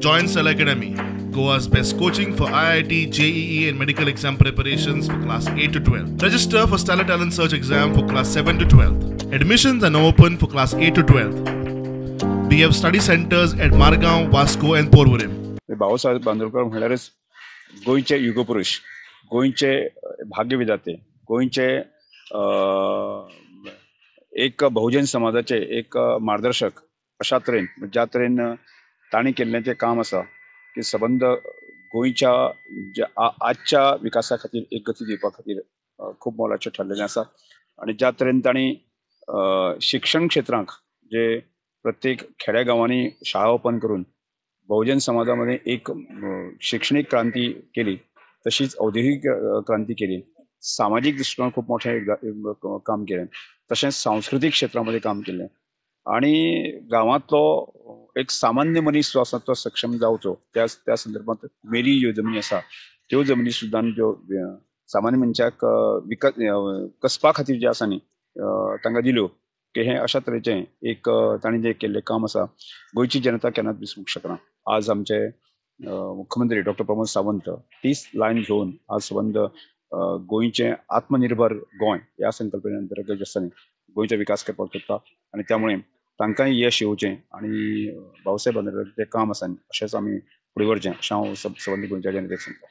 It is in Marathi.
Join Cell Academy, Goa's best coaching for IIT, JEE, and medical exam preparations for class 8 to 12. Register for Stellar Talent Search exam for class 7 to 12. Admissions are now open for class 8 to 12. We have study centers at Margao, Vasco, and Porvorim. हे भाऊसाहेब बांदोडकर म्हणल्यारच गोंयचे युगपुरुष गोंयचे भाग्यविधाते गोंयचे एक बहुजन समाजाचे एक मार्गदर्शक अशा तरेन ज्या तरेन तांणी केल्लें तें काम आसा की सबंद गोंयच्या ज्या आजच्या विकासा खातीर एक गती दिवपा खातीर खूब मोलाचें ठरलेलें आसा आनी ज्या तरेन तांणी शिक्षण क्षेत्रांक जे प्रत्येक खेड्या गांवांनी शाळा ओपन करून बहुजन समाजामध्ये एक शैक्षणिक क्रांती केली तशीच औद्योगिक क्रांती केली. सामाजिक दृष्टिकोन खूप मोठे काम केलें. तशेंच सांस्कृतिक क्षेत्रामध्ये काम केलें. आणि गांवांतलो एक सामान्य मनीस जो आसा तो सक्षम जावचो त्या त्या संदर्भात मेरी ज्यो जमनी आसा त्यो जमनी सुद्दां ज्यो सामान्य मनशाक विकत कसपा खातीर जे आसा न्ही तांकां दिल्यो की हे अशा तरेचें एक अं, तांणी जें केल्लें काम आसा गोंयची जनता केन्नाच विसरूंक शकना. आज आमचे मुख्यमंत्री डॉक्टर प्रमोद सावंत तीच लायन घेवन आज संबंद गोंयचे गोंयचें आत्मनिर्भर गोंय ह्या संकल्पने अंतर्गत जे आसा न्ही गोंयचो विकास करपाक सोदता आनी त्यामुळे तांकांय यश येवचें आनी भाऊसाहेब ते काम आसा न्ही अशेंच आमी फुडें व्हरचें अशें हांव सब- गोंयच्या जनतेक सांगता.